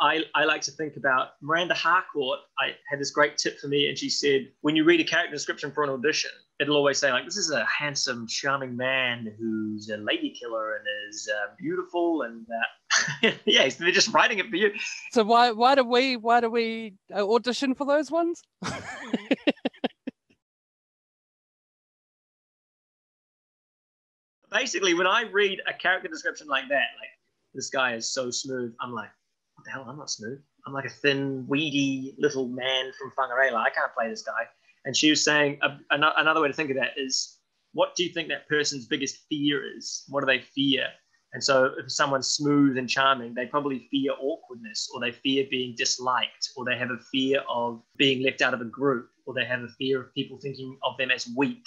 I, I like to think about Miranda Harcourt. I had this great tip for me, and she said, when you read a character description for an audition, it'll always say like, "This is a handsome, charming man who's a lady killer and is uh, beautiful," and uh, yeah, they're just writing it for you. So why why do we why do we uh, audition for those ones? Basically, when I read a character description like that, like this guy is so smooth, I'm like, the hell? I'm not smooth. I'm like a thin, weedy little man from Whangarei. I can't play this guy. And she was saying uh, another way to think of that is, what do you think that person's biggest fear is? What do they fear? And so, if someone's smooth and charming, they probably fear awkwardness, or they fear being disliked, or they have a fear of being left out of a group, or they have a fear of people thinking of them as weak.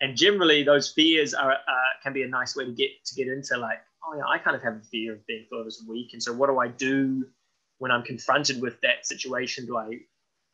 And generally, those fears are uh, can be a nice way to get to get into like, oh yeah, I kind of have a fear of being thought of as weak. And so, what do I do when I'm confronted with that situation? Do I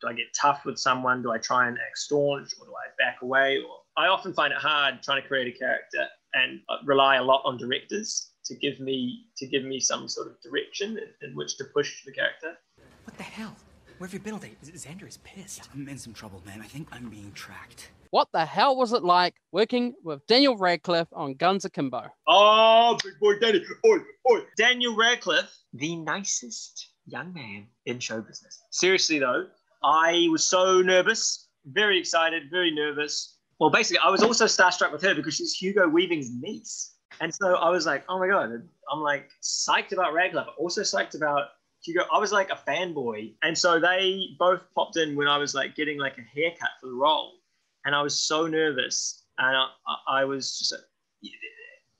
do I get tough with someone? Do I try and act staunch, or do I back away? Or I often find it hard trying to create a character and uh, rely a lot on directors to give me to give me some sort of direction in, in which to push the character. What the hell? Where have you been all day? Xander is pissed. Yeah, I'm in some trouble, man. I think I'm being tracked. What the hell was it like working with Daniel Radcliffe on Guns Akimbo? Oh, big boy Danny. Oi, oi. Daniel Radcliffe, the nicest young man in show business. Seriously, though, I was so nervous, very excited, very nervous. Well, basically, I was also starstruck with her because she's Hugo Weaving's niece. And so I was like, oh my God, I'm like psyched about Radcliffe, also psyched about Hugo. I was like a fanboy. And so they both popped in when I was like getting like a haircut for the role. And I was so nervous. And I, I was just,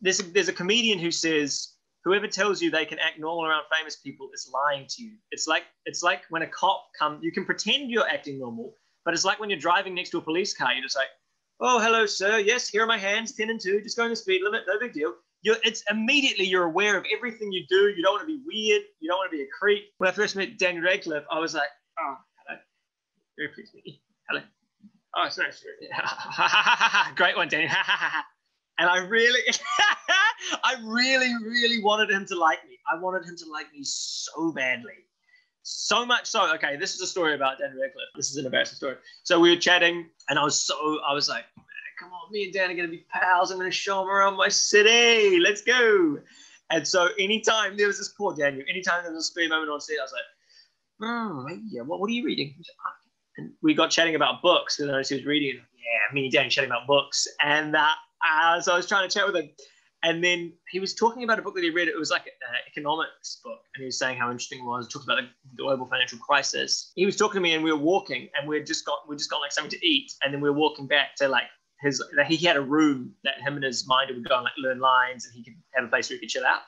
there's a, there's a comedian who says, whoever tells you they can act normal around famous people is lying to you. It's like it's like when a cop comes, you can pretend you're acting normal, but it's like when you're driving next to a police car, you're just like, oh, hello, sir. Yes, here are my hands, 10 and 2, just going the speed limit, no big deal. You're, it's immediately you're aware of everything you do. You don't want to be weird. You don't want to be a creep. When I first met Daniel Radcliffe, I was like, oh, hello. Very pleased to meet you. Hello. Oh, it's sorry. Great one, Daniel. and I really, I really, really wanted him to like me. I wanted him to like me so badly. So much so. Okay, this is a story about Dan Radcliffe. This is an embarrassing story. So we were chatting, and I was so, I was like, come on, me and Dan are going to be pals. I'm going to show him around my city. Let's go. And so anytime there was this poor Daniel, anytime there was a spare moment on set, I was like, oh, yeah, what, what are you reading? And we got chatting about books I he was reading. Yeah, me and Dan chatting about books. And uh, uh, I was trying to chat with him. And then he was talking about a book that he read. It was like an economics book. And he was saying how interesting it was. Talked about the global financial crisis. He was talking to me and we were walking and we just got, we just got like something to eat. And then we were walking back to like his, he had a room that him and his minder would go and like learn lines and he could have a place where he could chill out.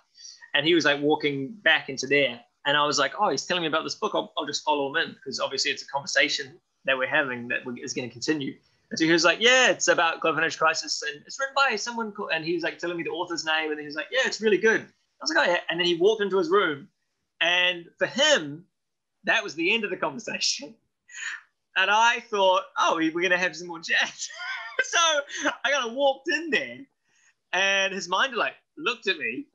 And he was like walking back into there. And I was like, oh, he's telling me about this book. I'll, I'll just follow him in because obviously it's a conversation that we're having that is going to continue. And so he was like, yeah, it's about global financial crisis, and it's written by someone called, and he was like telling me the author's name, and he was like, yeah, it's really good. I was like, oh yeah. And then he walked into his room, and for him, that was the end of the conversation. And I thought, oh, we're gonna have some more chat. so I kind of walked in there, and his mind like looked at me,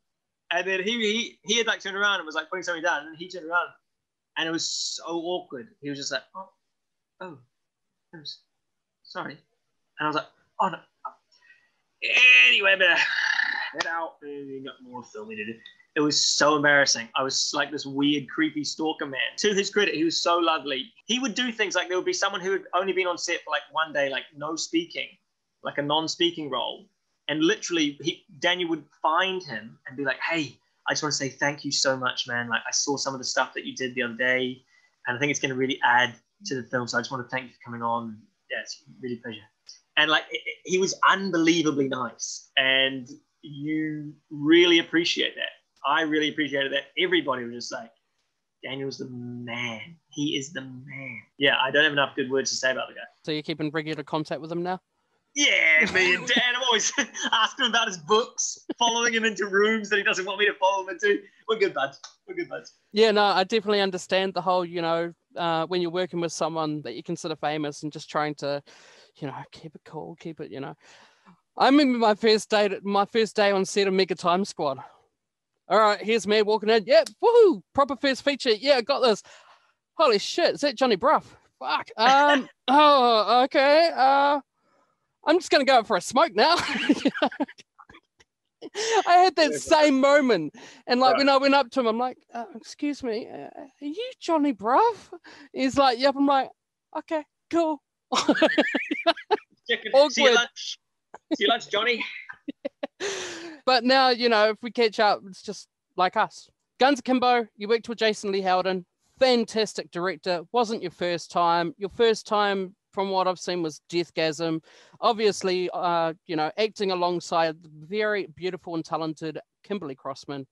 and then he he he had like turned around and was like putting something down, and he turned around, and it was so awkward. He was just like, oh, oh, sorry. And I was like, oh no. Anyway, but head out. We got more filming to do. It was so embarrassing. I was like this weird, creepy stalker man. To his credit, he was so lovely. He would do things like there would be someone who had only been on set for like one day, like no speaking, like a non-speaking role. And literally, he, Daniel would find him and be like, hey, I just want to say thank you so much, man. Like I saw some of the stuff that you did the other day, and I think it's going to really add to the film. So I just want to thank you for coming on yeah, it's really pleasure. And like it, it, he was unbelievably nice, and you really appreciate that. I really appreciated that. Everybody was just like, Daniel's the man. He is the man. Yeah, I don't have enough good words to say about the guy. So you're keeping regular contact with him now? Yeah, me and Dan. I'm always asking him about his books, following him into rooms that he doesn't want me to follow him into. We're good buds. We're good buds. Yeah, no, I definitely understand the whole, you know, uh, when you're working with someone that you consider famous and just trying to, you know, keep it cool, keep it, you know. I remember my first day, my first day on set of Mega Time Squad. All right, here's me walking in. Yep, woohoo! Proper first feature. Yeah, I got this. Holy shit, is that Jonny Brugh? Fuck. Um. oh, okay. Uh, I'm just gonna go out for a smoke now. I had that same moment, and like when I went up to him, I'm like, uh, "Excuse me, uh, are you Jonny Brugh?" He's like, "Yep." I'm like, "Okay, cool." Chicken. See you Awkward. lunch. See you lunch, Johnny. but now you know if we catch up, it's just like us. Guns Akimbo, you worked with Jason Lee Howden, fantastic director. Wasn't your first time. Your first time, from what I've seen, was Deathgasm. Obviously, uh, you know, acting alongside very beautiful and talented Kimberley Crossman.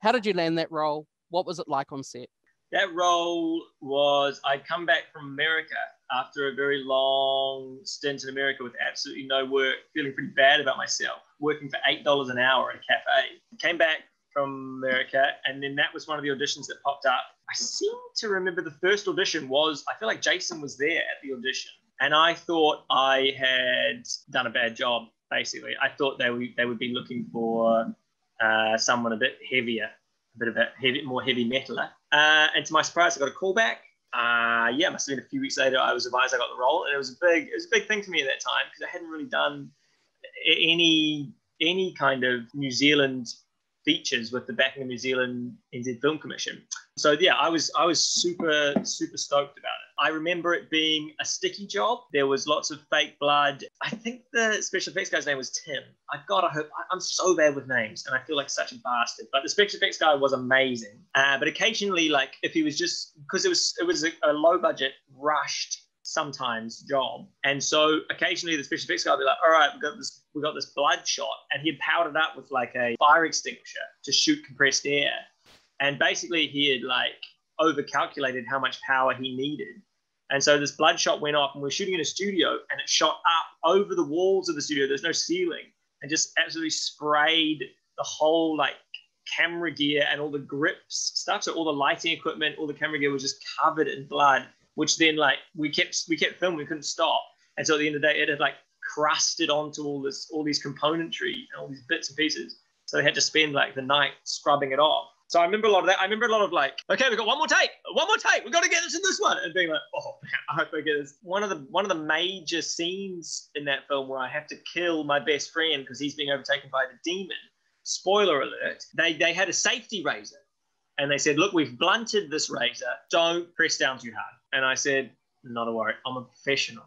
How did you land that role? What was it like on set? That role was I'd come back from America after a very long stint in America with absolutely no work, feeling pretty bad about myself, working for eight dollars an hour at a cafe. Came back from America, and then that was one of the auditions that popped up. I seem to remember the first audition was I feel like Jason was there at the audition, and I thought I had done a bad job. Basically, I thought they would they would be looking for uh, someone a bit heavier, a bit of a heavy, more heavy metaler. Uh, and to my surprise, I got a call back. Uh, yeah, must have been a few weeks later. I was advised I got the role, and it was a big, it was a big thing for me at that time because I hadn't really done any any kind of New Zealand features with the backing of New Zealand NZ Film Commission. So yeah, I was I was super super stoked about it. I remember it being a sticky job. There was lots of fake blood. I think the special effects guy's name was Tim. I gotta hope I- I'm so bad with names, and I feel like such a bastard. But the special effects guy was amazing. Uh, but occasionally, like if he was just because it was it was a, a low budget, rushed sometimes job. And so occasionally the special effects guy would be like, all right, we got this we got this blood shot. And he'd powdered up with like a fire extinguisher to shoot compressed air. And basically he had like overcalculated how much power he needed. And so this bloodshot went off and we we're shooting in a studio and it shot up over the walls of the studio. There's no ceiling and just absolutely sprayed the whole like camera gear and all the grips stuff. So all the lighting equipment, all the camera gear was just covered in blood which then like we kept we kept filming, we couldn't stop. And so at the end of the day, it had like crusted onto all this all these componentry and all these bits and pieces. So they had to spend like the night scrubbing it off. So I remember a lot of that. I remember a lot of like, okay, we've got one more take, one more take. We've got to get this in this one, and being like, oh man, I hope I get this. One of the one of the major scenes in that film where I have to kill my best friend because he's being overtaken by the demon. Spoiler alert: they they had a safety razor, and they said, look, we've blunted this razor. Don't press down too hard. And I said, not a worry. I'm a professional.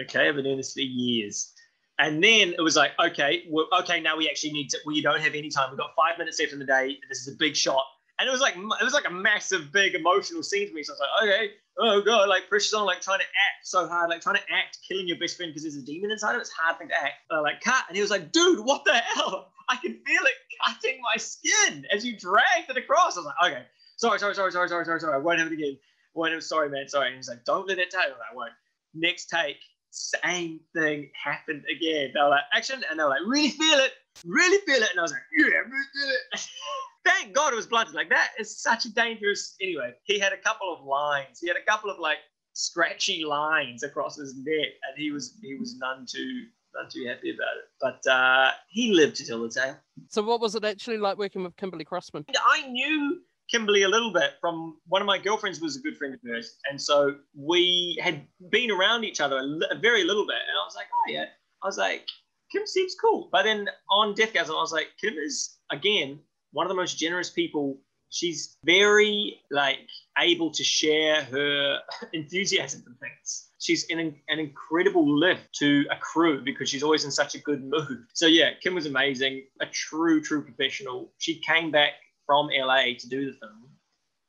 Okay, I've been doing this for years. And then it was like, okay, well, okay, now we actually need to. We don't have any time. We've got five minutes left in the day. This is a big shot, and it was like it was like a massive, big emotional scene for me. So I was like, okay, oh god, like pressure's on, like trying to act so hard, like trying to act, killing your best friend because there's a demon inside him. It's hard thing to act. And like cut, and he was like, dude, what the hell? I can feel it cutting my skin as you dragged it across. I was like, okay, sorry, sorry, sorry, sorry, sorry, sorry, sorry. I won't have it again. Won't have, sorry, man, sorry. And he's like, don't let it take. I was like, won't. Next take, same thing happened again. They were like, action, and they were like, really feel it, really feel it. And I was like, yeah, really feel it. Thank God it was blunted. Like that is such a dangerous. Anyway, he had a couple of lines. He had a couple of like scratchy lines across his neck, and he was he was none too none too happy about it. But uh, he lived to tell the tale. So, what was it actually like working with Kimberley Crossman? I knew Kimberley a little bit from one of my girlfriends was a good friend of hers, and so we had been around each other a, li- a very little bit. And I was like, oh yeah, I was like, Kim seems cool. But then on Deathgasm, I was like, Kim is again one of the most generous people. She's very like able to share her enthusiasm for things. She's in an, an incredible lift to a crew because she's always in such a good mood. So yeah, Kim was amazing, a true, true professional. She came back from LA to do the film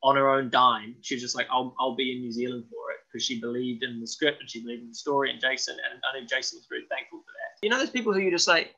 on her own dime. She was just like, I'll, I'll be in New Zealand for it because she believed in the script and she believed in the story and Jason. And I know Jason was very thankful for that. You know, those people who you're just like,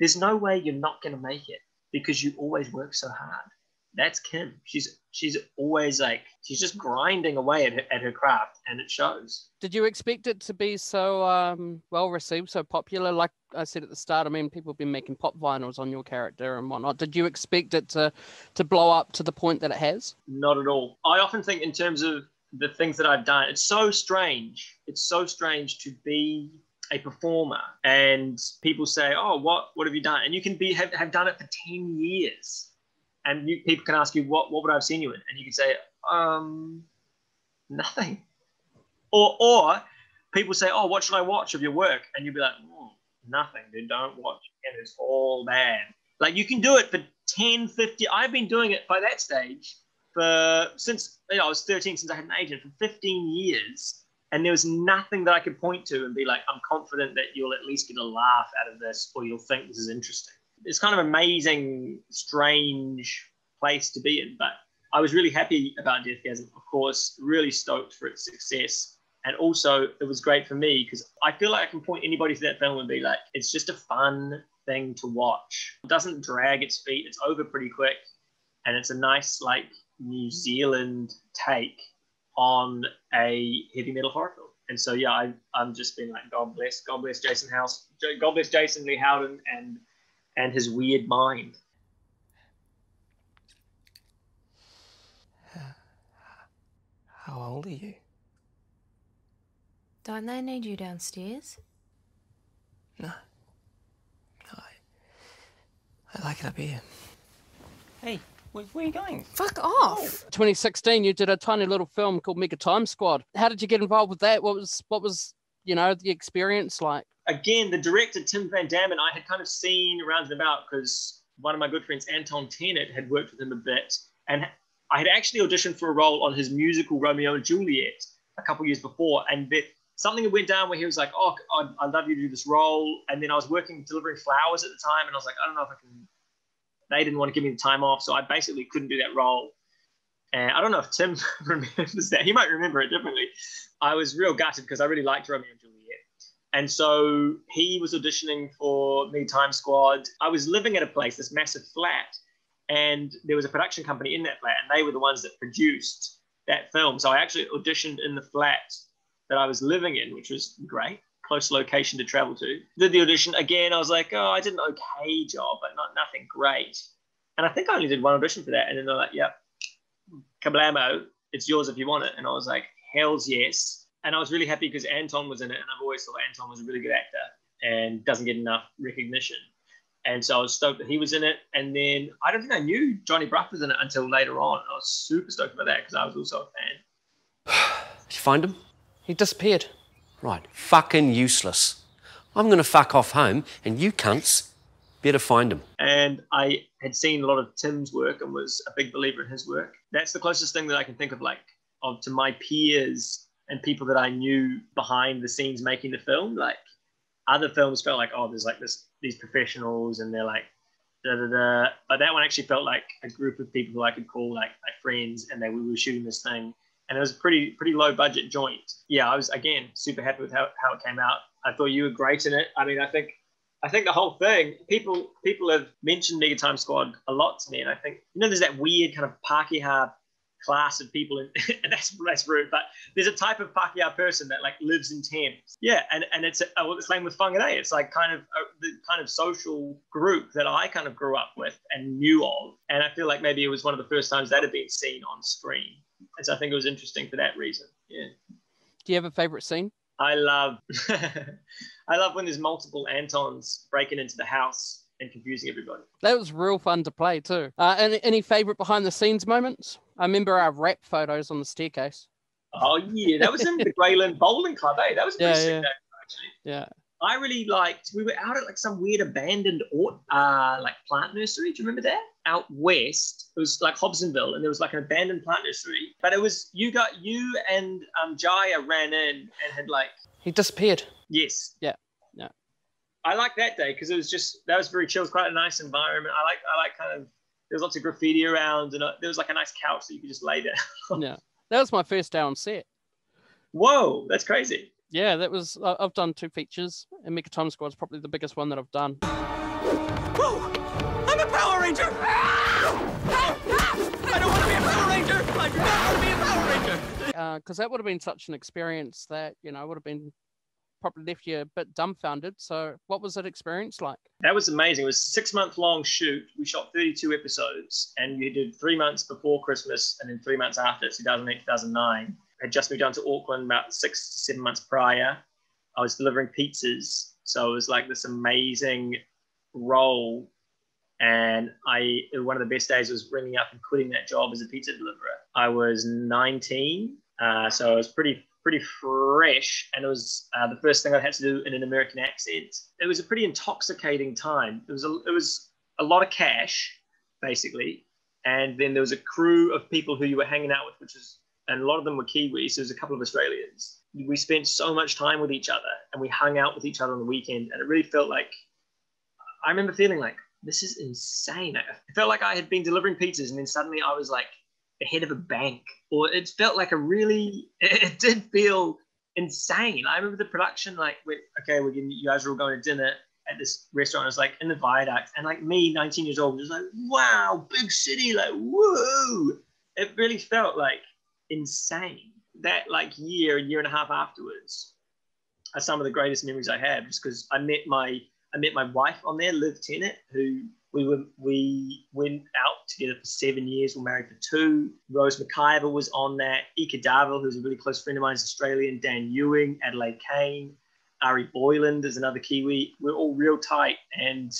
there's no way you're not going to make it because you always work so hard. That's Kim. She's she's always like she's just grinding away at her, at her craft, and it shows. Did you expect it to be so um, well received, so popular? Like I said at the start, I mean, people have been making pop vinyls on your character and whatnot. Did you expect it to to blow up to the point that it has? Not at all. I often think in terms of the things that I've done, it's so strange. It's so strange to be a performer and people say, "Oh, what what have you done?" And you can be have, have done it for ten years and you, people can ask you what what would I have seen you in, and you can say um nothing, or or people say oh what should I watch of your work, and you'll be like oh, nothing, dude, don't watch, and it's all bad. Like you can do it for 10, 50. I've been doing it by that stage for since you know I was 13 since I had an agent for 15 years and there was nothing that I could point to and be like, I'm confident that you'll at least get a laugh out of this or you'll think this is interesting. It's kind of amazing, strange place to be in. But I was really happy about Deathgasm, of course, really stoked for its success. And also, it was great for me because I feel like I can point anybody to that film and be like, it's just a fun thing to watch. It doesn't drag its feet, it's over pretty quick. And it's a nice, like, New Zealand take on a heavy metal horror film. And so, yeah, I, I'm just been like, God bless, God bless Jason House, God bless Jason Lee Howden and and his weird mind. How old are you? Don't they need you downstairs? No. No. I, I like it up here. Hey, where, where are you going? Fuck off! 2016, you did a tiny little film called Mega Time Squad. How did you get involved with that? What was what was you know the experience like? Again, the director Tim Van Dam and I had kind of seen around and about because one of my good friends Anton Tennet had worked with him a bit, and I had actually auditioned for a role on his musical Romeo and Juliet a couple years before, and that something went down where he was like, "Oh, I'd, I'd love you to do this role," and then I was working delivering flowers at the time, and I was like, "I don't know if I can." They didn't want to give me the time off, so I basically couldn't do that role. And I don't know if Tim remembers that. He might remember it differently. I was real gutted because I really liked Romeo and Juliet. And so he was auditioning for Me Time Squad. I was living at a place, this massive flat, and there was a production company in that flat, and they were the ones that produced that film. So I actually auditioned in the flat that I was living in, which was great, close location to travel to. Did the audition again. I was like, oh, I did an okay job, but not nothing great. And I think I only did one audition for that. And then they're like, yep, kablamo, it's yours if you want it. And I was like, hell's yes. And I was really happy because Anton was in it. And I've always thought Anton was a really good actor and doesn't get enough recognition. And so I was stoked that he was in it. And then I don't think I knew Jonny Brugh was in it until later on. I was super stoked about that because I was also a fan. Did you find him? He disappeared. Right, fucking useless. I'm gonna fuck off home, and you cunts better find him. And I had seen a lot of Tim's work and was a big believer in his work. That's the closest thing that I can think of, like, of to my peers and people that I knew behind the scenes making the film. Like, other films felt like, oh, there's like this these professionals, and they're like, da da da. But that one actually felt like a group of people who I could call like my friends, and they we were shooting this thing and it was a pretty pretty low budget joint. Yeah, I was again super happy with how, how it came out. I thought you were great in it. I mean, I think I think the whole thing people people have mentioned Mega Time Squad a lot to me, and I think you know there's that weird kind of Pākehā class of people, in, and that's that's rude, but there's a type of Pākehā person that like lives in tents. Yeah, and and it's a, well, the same with Whangarei. It's like kind of a, the kind of social group that I kind of grew up with and knew of, and I feel like maybe it was one of the first times that had been seen on screen. And so I think it was interesting for that reason. Yeah. Do you have a favorite scene? I love I love when there's multiple Antons breaking into the house and confusing everybody. That was real fun to play too. Uh, any, any favorite behind the scenes moments? I remember our rap photos on the staircase. Oh yeah, that was in the Grey Lynn Bowling Club, eh? That was pretty Yeah, sick, yeah. actually. Yeah. I really liked. We were out at like some weird abandoned ort, uh, like plant nursery. Do you remember that? Out west, it was like Hobsonville, and there was like an abandoned plant nursery. But it was you got you and um, Jaya ran in and had like He disappeared. yes, Yeah. Yeah. I like that day because it was just that was very chill. It was quite a nice environment. I like I like kind of there was lots of graffiti around, and uh, there was like a nice couch that you could just lay down. Yeah. That was my first day on set. Whoa, that's crazy. Yeah, that was. I- I've done two features, and Mega Time Squad's probably the biggest one that I've done. Whoa! I'm a Power Ranger! Ah! Ah! I don't want to be a Power Ranger! I do not want to be a Power Ranger! Because that would have been such an experience that you know would have been probably left you a bit dumbfounded. So, what was that experience like? That was amazing. It was a six month long shoot. We shot 32 episodes and we did three months before Christmas and then three months after, 2008, 2009. I had just moved down to Auckland about six to seven months prior. I was delivering pizzas. So it was like this amazing role And I one of the best days was ringing up and quitting that job as a pizza deliverer. I was 19, uh, so I was pretty pretty fresh, and it was uh, the first thing I had to do in an American accent. It was a pretty intoxicating time. It was a, it was a lot of cash, basically, and then there was a crew of people who you were hanging out with, which was and a lot of them were Kiwis. So there was a couple of Australians. We spent so much time with each other, and we hung out with each other on the weekend, and it really felt like I remember feeling like this is insane. I felt like I had been delivering pizzas, and then suddenly I was like head of a bank, or it felt like a really, it did feel insane. I remember the production, like, okay, we're getting, you guys are all going to dinner at this restaurant. It was like in the viaduct, and like me, 19 years old, was like, wow, big city, like, whoa. It really felt like insane. That like year, and year and a half afterwards, are some of the greatest memories I have, just because I met my I met my wife on there, Liv Tennet, who we were we went out together for seven years. We're married for two. Rose McIver was on that. Eka Darville, who's a really close friend of mine, is Australian. Dan Ewing, Adelaide Kane, Ari Boyland is another Kiwi. We're all real tight, and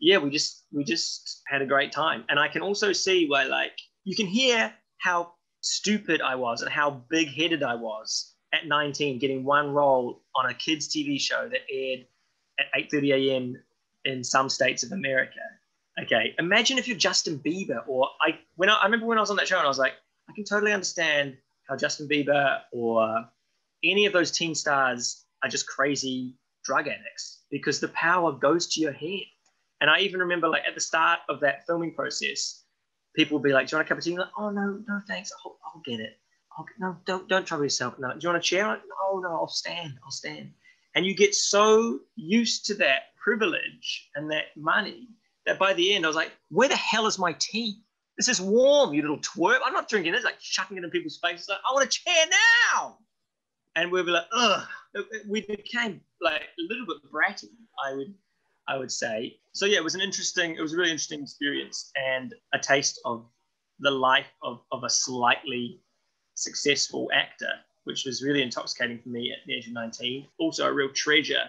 yeah, we just we just had a great time. And I can also see why, like, you can hear how stupid I was and how big headed I was at 19, getting one role on a kids' TV show that aired at 8:30 a.m. in some states of America. Okay, imagine if you're Justin Bieber or I. When I, I remember when I was on that show and I was like, I can totally understand how Justin Bieber or any of those teen stars are just crazy drug addicts because the power goes to your head. And I even remember like at the start of that filming process, people would be like, "Do you want a cup of tea?" Like, "Oh no, no, thanks. I'll, I'll get it. I'll, no, don't don't trouble yourself. No, do you want a chair?" No, no, I'll stand. I'll stand. And you get so used to that privilege and that money that by the end I was like, "Where the hell is my tea? This is warm, you little twerp. I'm not drinking it." It's like chucking it in people's faces. Like, I want a chair now. And we were like, "Ugh." We became like a little bit bratty. I would I would say. So yeah, it was an interesting, it was a really interesting experience and a taste of the life of, of a slightly successful actor, which was really intoxicating for me at the age of 19. Also a real treasure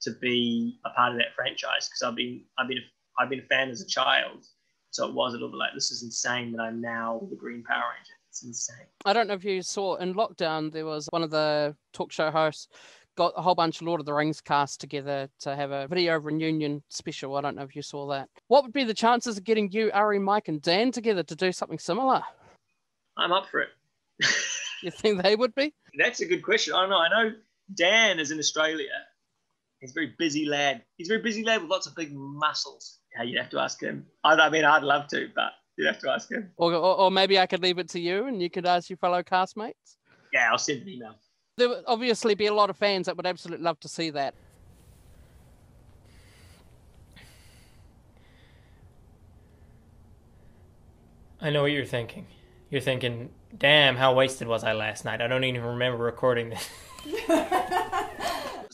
to be a part of that franchise because I've been I've been I've been a fan as a child. So it was a little bit like this is insane that I'm now the Green Power Ranger. It's insane. I don't know if you saw in lockdown there was one of the talk show hosts got a whole bunch of Lord of the Rings cast together to have a video reunion special. I don't know if you saw that. What would be the chances of getting you, Ari, Mike, and Dan together to do something similar? I'm up for it. you think they would be? That's a good question. I don't know. I know Dan is in Australia. He's a very busy lad. He's a very busy lad with lots of big muscles. Yeah, you'd have to ask him. I, I mean, I'd love to, but you'd have to ask him. Or, or, or maybe I could leave it to you and you could ask your fellow castmates. Yeah, I'll send an email there would obviously be a lot of fans that would absolutely love to see that. I know what you're thinking. You're thinking, damn, how wasted was I last night? I don't even remember recording this.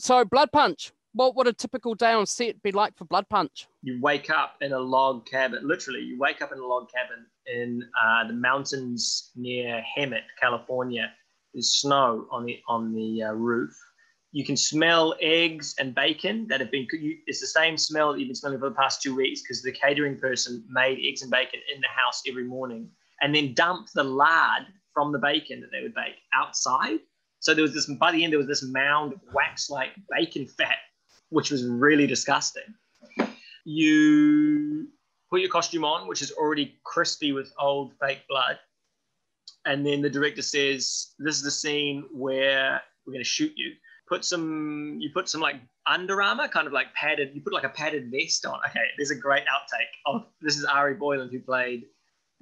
so, Blood Punch. What would a typical day on set be like for Blood Punch? You wake up in a log cabin. Literally, you wake up in a log cabin in uh, the mountains near Hemet, California there's snow on the on the uh, roof. You can smell eggs and bacon that have been. It's the same smell that you've been smelling for the past two weeks because the catering person made eggs and bacon in the house every morning and then dumped the lard from the bacon that they would bake outside. So there was this. By the end, there was this mound of wax-like bacon fat, which was really disgusting. You put your costume on, which is already crispy with old fake blood and then the director says, "This is the scene where we're going to shoot you." Put some, you put some like Under Armour, kind of like padded. You put like a padded vest on. Okay, there's a great outtake of this is Ari Boyland who played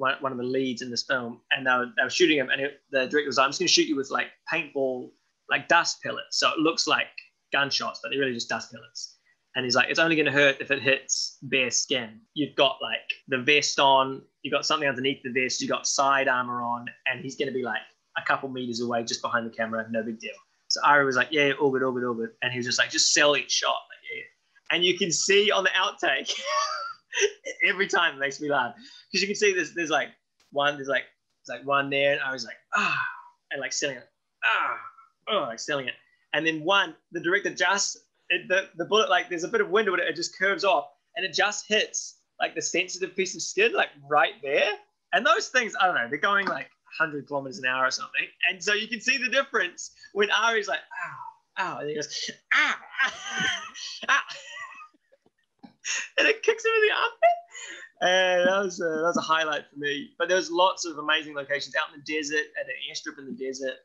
one, one of the leads in this film, and they were, they were shooting him, and it, the director was like, "I'm just going to shoot you with like paintball, like dust pellets, so it looks like gunshots, but they're really just dust pellets." and he's like, it's only going to hurt if it hits bare skin. You've got like the vest on, you've got something underneath the vest, you've got side armor on, and he's going to be like a couple meters away just behind the camera, no big deal. So Ari was like, yeah, all good, all good, all good. And he was just like, just sell each shot. Yeah. And you can see on the outtake, every time it makes me laugh. Because you can see there's, there's like one, there's like, it's like one there, and I was like, ah, and like selling it, ah, oh, like selling it. And then one, the director just it, the, the bullet, like there's a bit of wind with it, it just curves off and it just hits like the sensitive piece of skin, like right there. And those things, I don't know, they're going like 100 kilometers an hour or something. And so you can see the difference when Ari's like, ah. Oh, and he goes, ah, ah, ah. And it kicks him in the armpit. And that was, a, that was a highlight for me. But there was lots of amazing locations out in the desert, at an airstrip in the desert.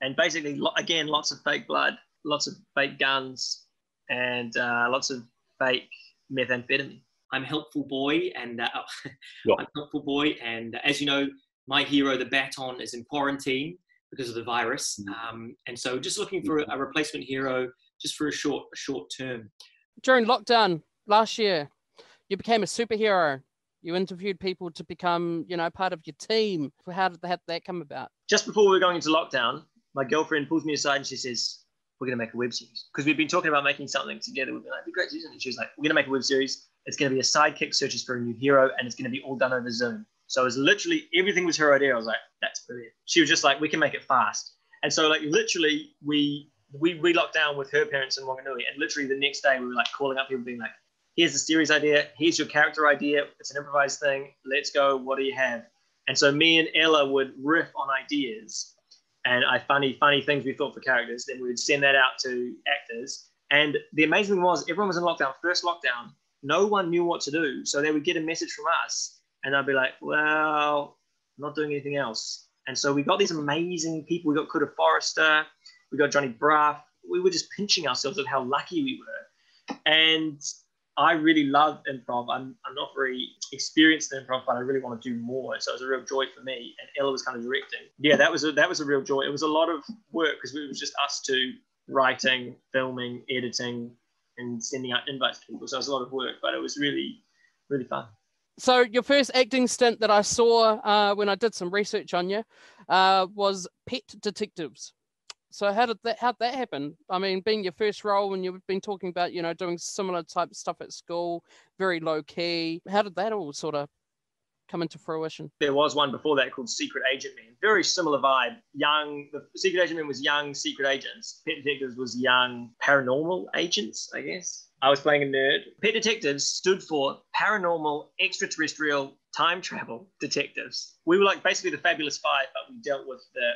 And basically, again, lots of fake blood, lots of fake guns, and uh, lots of fake methamphetamine. I'm helpful boy, and uh, Yeah. I'm helpful boy, and as you know, my hero, the Baton, is in quarantine because of the virus, um, and so just looking for a replacement hero, just for a short, a short term. During lockdown last year, you became a superhero. You interviewed people to become, you know, part of your team. How did that, that come about? Just before we were going into lockdown, my girlfriend pulls me aside and she says, We're going to make a web series. Because we've been talking about making something together. We've been like, It'd be great, isn't it? She was like, We're going to make a web series. It's going to be a sidekick searches for a new hero, and it's going to be all done over Zoom. So it was literally everything was her idea. I was like, That's brilliant. She was just like, We can make it fast. And so, like, literally, we we, we locked down with her parents in Wanganui, and literally the next day we were like calling up people, being like, "Here's the series idea. Here's your character idea. It's an improvised thing. Let's go. What do you have?" And so me and Ella would riff on ideas, and I funny funny things we thought for characters. Then we would send that out to actors. And the amazing thing was, everyone was in lockdown. First lockdown, no one knew what to do, so they would get a message from us, and I'd be like, "Well, not doing anything else." And so we got these amazing people. We got Kura Forrester, we got Jonny Brugh. We were just pinching ourselves at how lucky we were. And I really love improv. I'm, I'm not very experienced in improv, but I really want to do more. So it was a real joy for me. And Ella was kind of directing. Yeah, that was a, that was a real joy. It was a lot of work because it was just us two writing, filming, editing, and sending out invites to people. So it was a lot of work, but it was really, really fun. So your first acting stint that I saw uh, when I did some research on you uh, was Pet Detectives. So how did that how that happen? I mean, being your first role when you've been talking about you know doing similar type stuff at school, very low key. How did that all sort of come into fruition? There was one before that called Secret Agent Man. Very similar vibe. Young, the Secret Agent Man was young secret agents. Pet Detectives was young paranormal agents, I guess. I was playing a nerd. Pet Detectives stood for Paranormal Extraterrestrial Time Travel Detectives. We were like basically the Fabulous Five, but we dealt with the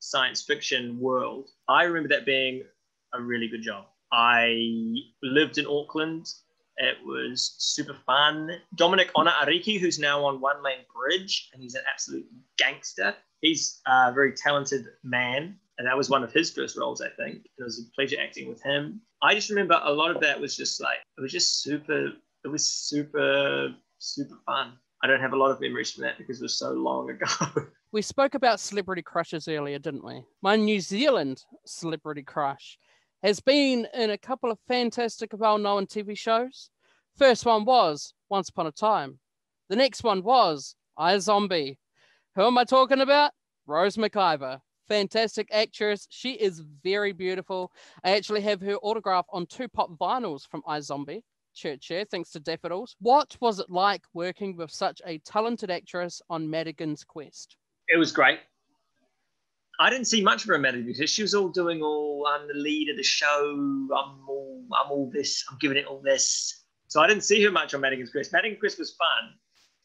science fiction world. I remember that being a really good job. I lived in Auckland. It was super fun. Dominic Ona Ariki, who's now on One Lane Bridge, and he's an absolute gangster. He's a very talented man, and that was one of his first roles, I think. It was a pleasure acting with him. I just remember a lot of that was just like it was just super. It was super super fun. I don't have a lot of memories from that because it was so long ago. We spoke about celebrity crushes earlier, didn't we? My New Zealand celebrity crush has been in a couple of fantastic, well known TV shows. First one was Once Upon a Time. The next one was iZombie. Who am I talking about? Rose McIver. Fantastic actress. She is very beautiful. I actually have her autograph on two pop vinyls from iZombie. Church here, thanks to Daffodils. What was it like working with such a talented actress on Madigan's Quest? It was great. I didn't see much of her Madigan because she was all doing all I'm the lead of the show. I'm all I'm all this. I'm giving it all this. So I didn't see her much on Madigan's Quest. Madigan's Quest was fun.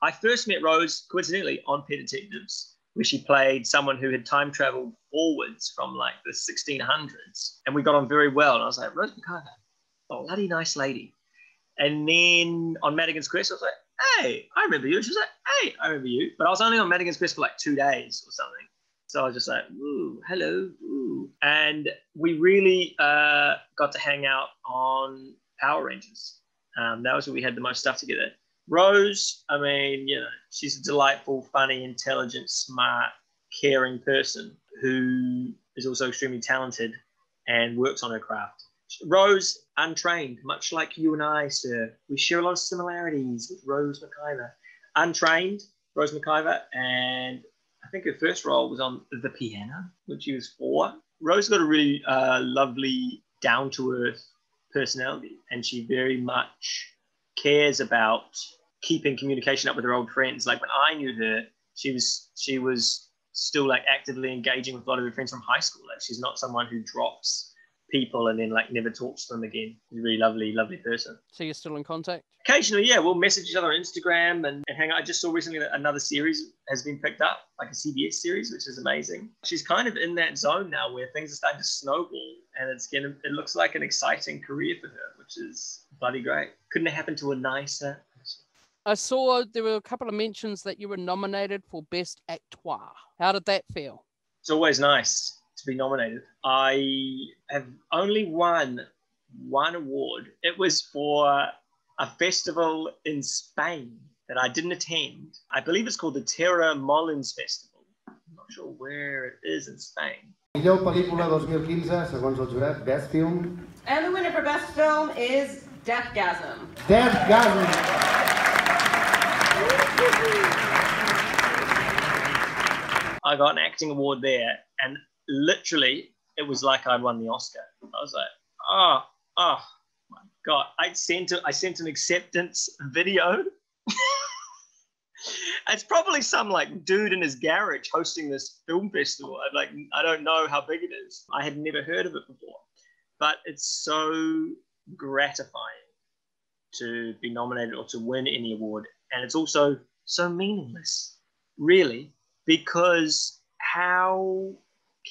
I first met Rose coincidentally on Pet Detectives, where she played someone who had time traveled forwards from like the 1600s, and we got on very well. And I was like, Rose McIver, oh, bloody nice lady. And then on Madigan's Quest, I was like, hey, I remember you. She was like, hey, I remember you. But I was only on Madigan's Quest for like two days or something. So I was just like, ooh, hello, ooh. And we really uh, got to hang out on Power Rangers. Um, that was where we had the most stuff together. Rose, I mean, you know, she's a delightful, funny, intelligent, smart, caring person who is also extremely talented and works on her craft. Rose, untrained, much like you and I, sir. We share a lot of similarities with Rose McIver. Untrained, Rose McIver, and I think her first role was on the piano when she was four. Rose got a really uh, lovely, down to earth personality, and she very much cares about keeping communication up with her old friends. Like when I knew her, she was she was still like actively engaging with a lot of her friends from high school. Like she's not someone who drops people and then like never talks to them again. He's a really lovely, lovely person. So you're still in contact? Occasionally, yeah, we'll message each other on Instagram and, and hang out. I just saw recently that another series has been picked up, like a CBS series, which is amazing. She's kind of in that zone now where things are starting to snowball and it's getting, it looks like an exciting career for her, which is bloody great. Couldn't have happened to a nicer person. I saw there were a couple of mentions that you were nominated for Best Actor. How did that feel? It's always nice to be nominated. I have only won one award. It was for a festival in Spain that I didn't attend. I believe it's called the Terra Molins Festival. I'm not sure where it is in Spain. Millor pel·lícula 2015, segons el jurat, Best Film. And the winner for Best Film is Deathgasm. Deathgasm. I got an acting award there, and literally, it was like I'd won the Oscar. I was like, oh, oh my god! I sent a, I sent an acceptance video. it's probably some like dude in his garage hosting this film festival. I'm like, I don't know how big it is. I had never heard of it before, but it's so gratifying to be nominated or to win any award, and it's also so meaningless, really, because how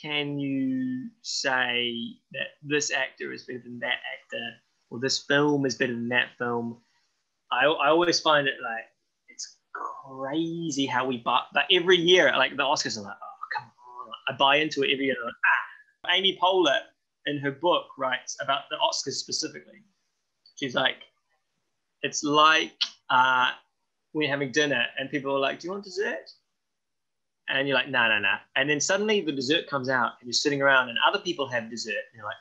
can you say that this actor is better than that actor or this film is better than that film? I, I always find it like it's crazy how we buy, but every year, like the Oscars are like, oh, come on. I buy into it every year. Like, ah. Amy Poehler in her book writes about the Oscars specifically. She's like, it's like uh, we're having dinner and people are like, do you want dessert? And you're like, no, no, no. And then suddenly the dessert comes out and you're sitting around and other people have dessert. And you're like,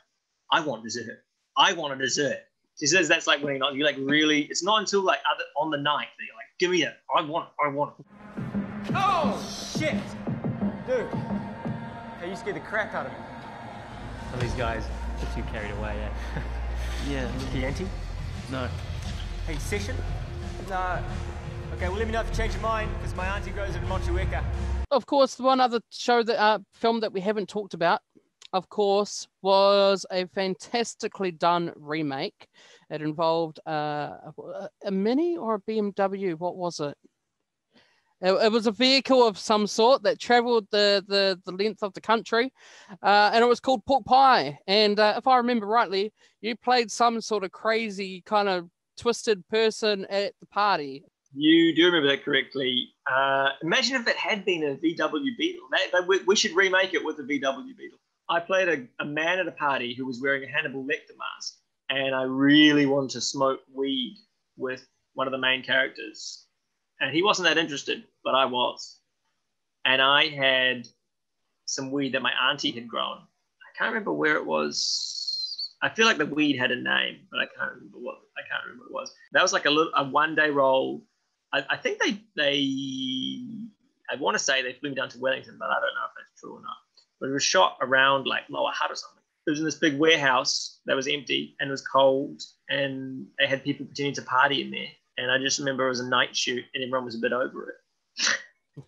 I want dessert. I want a dessert. She says that's like when you're like really, it's not until like other, on the night that you're like, give me it. I want it. I want it. Oh, shit! Dude, hey, you scared the crap out of me. Some of these guys are too carried away, eh? yeah. Yeah. Chianti? No. Hey, session? No. Okay, well, let me know if you change your mind, because my auntie grows it in Motueka. Of course, one other show that uh, film that we haven't talked about, of course, was a fantastically done remake. It involved uh, a, Mini or a BMW. What was it? It, it was a vehicle of some sort that travelled the, the, the length of the country, uh, and it was called Pork Pie. And uh, if I remember rightly, you played some sort of crazy kind of twisted person at the party. You do remember that correctly. Uh, imagine if it had been a VW Beetle. That, that, we, we should remake it with a VW Beetle. I played a, a man at a party who was wearing a Hannibal Lecter mask, and I really wanted to smoke weed with one of the main characters. And he wasn't that interested, but I was. And I had some weed that my auntie had grown. I can't remember where it was. I feel like the weed had a name, but I can't remember what I can't remember what it was. That was like a little a one day roll I, I think they they I want to say they flew me down to Wellington, but I don't know if that's true or not. But it was shot around like Lower Hutt or something. It was in this big warehouse that was empty and it was cold, and they had people pretending to party in there. And I just remember it was a night shoot, and everyone was a bit over it.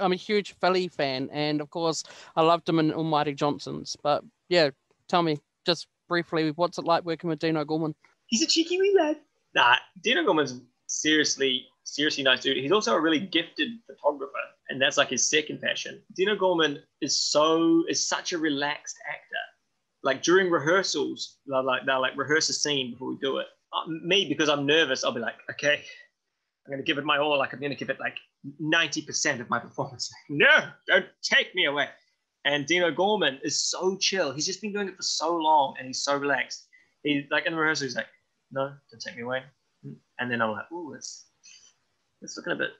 I'm a huge Fili fan, and of course, I loved him in Almighty Johnsons. But yeah, tell me just briefly, what's it like working with Dean O'Gorman? He's a cheeky wee lad. Nah, Dean O'Gorman's seriously, seriously nice dude. He's also a really gifted photographer, and that's like his second passion. Dean O'Gorman is so is such a relaxed actor. Like during rehearsals, they'll like they'll like rehearse a scene before we do it. Uh, me, because I'm nervous, I'll be like, okay, I'm gonna give it my all. Like I'm gonna give it like 90% of my performance. no, don't take me away. And Dean O'Gorman is so chill. He's just been doing it for so long, and he's so relaxed. He's like in rehearsal, he's like, no, don't take me away and then I'm like, oh, it's it's looking a bit.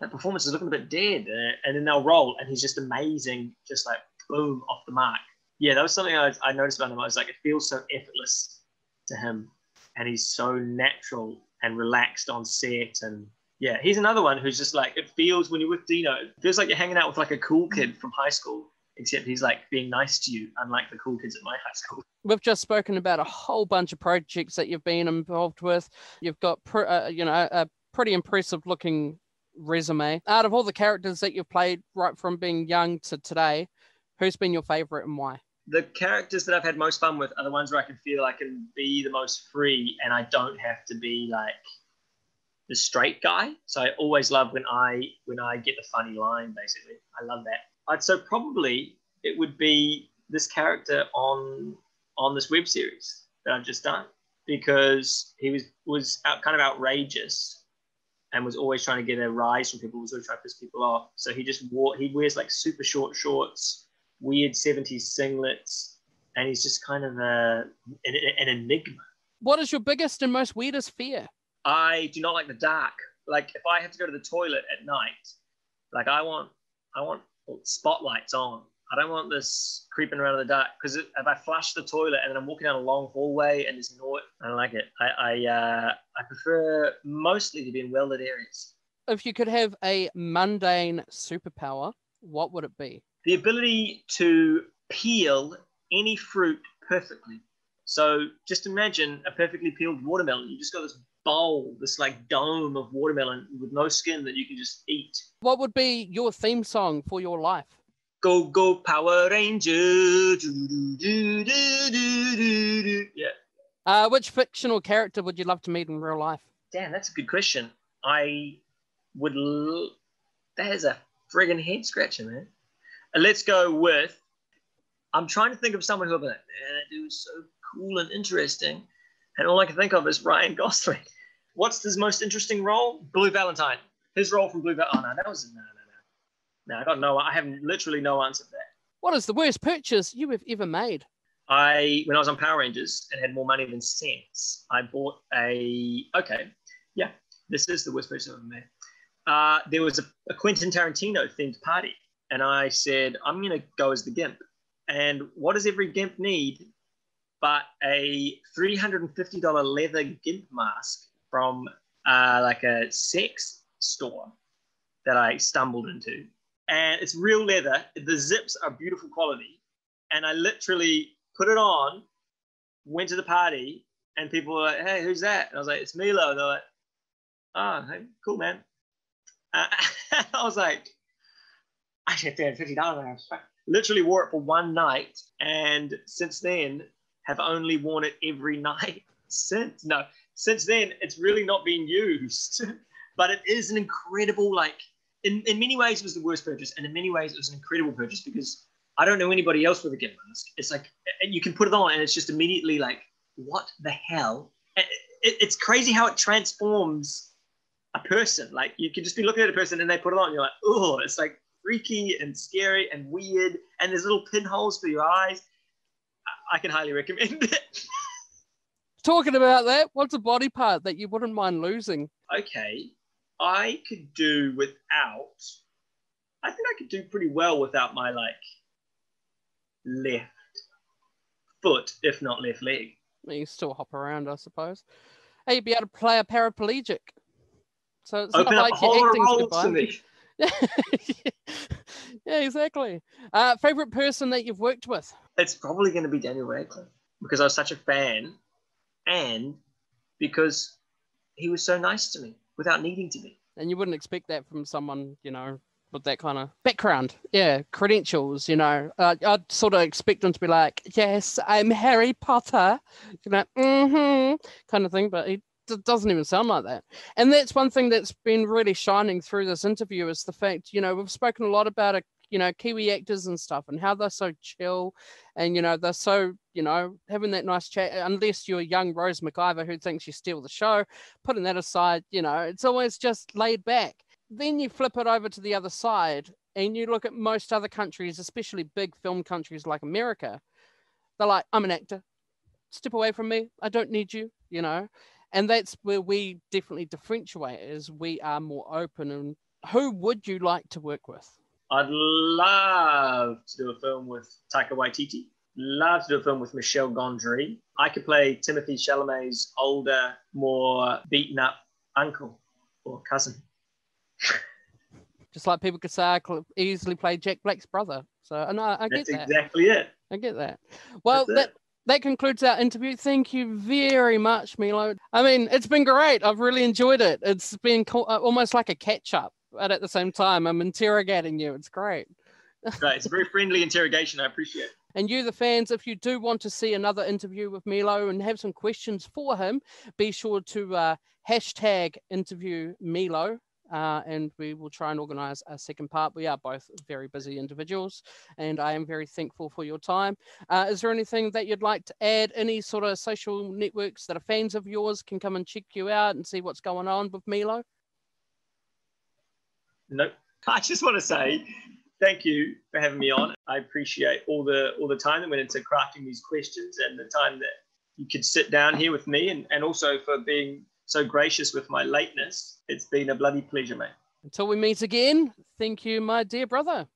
That performance is looking a bit dead, uh, and then they'll roll, and he's just amazing, just like boom off the mark. Yeah, that was something I, I noticed about him. I was like, it feels so effortless to him, and he's so natural and relaxed on set, and yeah, he's another one who's just like it feels when you're with Dino, it feels like you're hanging out with like a cool kid from high school except he's like being nice to you, unlike the cool kids at my high school. We've just spoken about a whole bunch of projects that you've been involved with. You've got, pr- uh, you know, a pretty impressive looking resume. Out of all the characters that you've played right from being young to today, who's been your favorite and why? the characters that I've had most fun with are the ones where I can feel I can be the most free and I don't have to be like the straight guy. So I always love when I when I get the funny line. Basically, I love that. I'd so probably it would be this character on on this web series that I've just done because he was was out, kind of outrageous and was always trying to get a rise from people. Was always trying to piss people off. So he just wore he wears like super short shorts, weird seventies singlets, and he's just kind of a an, an enigma. What is your biggest and most weirdest fear? I do not like the dark. Like if I have to go to the toilet at night, like I want I want spotlights on. I don't want this creeping around in the dark because if I flush the toilet and then I'm walking down a long hallway and there's no, I don't like it. I I, uh, I prefer mostly to be in well lit areas. If you could have a mundane superpower, what would it be? The ability to peel any fruit perfectly. So just imagine a perfectly peeled watermelon. You just got this bowl, this like dome of watermelon with no skin that you can just eat. What would be your theme song for your life? Go go Power Ranger. Do, do, do. Yeah. Uh, which fictional character would you love to meet in real life? Damn, that's a good question. I would. L- that is a friggin' head scratcher, man. Uh, let's go with. I'm trying to think of someone who would be like, man, that dude was so cool and interesting. And all I can think of is Ryan Gosling. What's his most interesting role? Blue Valentine. His role from Blue Valentine. Oh, no, that was. No, no, no. No, I got no. I have literally no answer for that. What is the worst purchase you have ever made? I, when I was on Power Rangers and had more money than sense, I bought a. Okay, yeah, this is the worst purchase I've ever made. Uh, there was a, a Quentin Tarantino themed party, and I said, I'm going to go as the Gimp. And what does every Gimp need but a $350 leather gimp mask from uh, like a sex store that I stumbled into. And it's real leather. The zips are beautiful quality. And I literally put it on, went to the party, and people were like, hey, who's that? And I was like, it's Milo. And they're like, oh, hey, cool, man. Uh, I was like, I should have $50. Literally wore it for one night. And since then, have only worn it every night since. No, since then, it's really not been used. but it is an incredible, like, in, in many ways, it was the worst purchase. And in many ways, it was an incredible purchase because I don't know anybody else with a Gimp mask. It's like, you can put it on and it's just immediately like, what the hell? It, it, it's crazy how it transforms a person. Like, you can just be looking at a person and they put it on, and you're like, oh, it's like freaky and scary and weird. And there's little pinholes for your eyes I can highly recommend it. Talking about that, what's a body part that you wouldn't mind losing? Okay, I could do without. I think I could do pretty well without my like left foot, if not left leg. You still hop around, I suppose. Hey, you'd be able to play a paraplegic. So it's Open not like your acting's goodbye. yeah, exactly. Uh, favorite person that you've worked with? It's probably going to be Daniel Radcliffe because I was such a fan, and because he was so nice to me without needing to be. And you wouldn't expect that from someone, you know, with that kind of background, yeah, credentials. You know, uh, I'd sort of expect them to be like, "Yes, I'm Harry Potter," you know, mm-hmm, kind of thing. But he d- doesn't even sound like that. And that's one thing that's been really shining through this interview is the fact, you know, we've spoken a lot about it, you know, Kiwi actors and stuff and how they're so chill and, you know, they're so, you know, having that nice chat. Uh, unless you're a young Rose McIver who thinks you steal the show, putting that aside, you know, it's always just laid back. Then you flip it over to the other side and you look at most other countries, especially big film countries like America. They're like, I'm an actor. Step away from me. I don't need you, you know and that's where we definitely differentiate is we are more open and who would you like to work with I'd love to do a film with Taika Waititi. Love to do a film with Michel Gondry. I could play Timothy Chalamet's older, more beaten up uncle or cousin. just like people could say i could easily play jack black's brother so i know i get That's that exactly it. i get that well that that concludes our interview. Thank you very much, Milo. I mean, it's been great. I've really enjoyed it. It's been co- uh, almost like a catch up, but at the same time, I'm interrogating you. It's great. Right, it's a very friendly interrogation. I appreciate it. And you, the fans, if you do want to see another interview with Milo and have some questions for him, be sure to uh, hashtag interview Milo uh, and we will try and organize a second part. We are both very busy individuals, and I am very thankful for your time. Uh, is there anything that you'd like to add? Any sort of social networks that are fans of yours can come and check you out and see what's going on with Milo? No, I just want to say thank you for having me on. I appreciate all the all the time that went into crafting these questions and the time that you could sit down here with me and, and also for being so gracious with my lateness. It's been a bloody pleasure, mate. Until we meet again, thank you, my dear brother.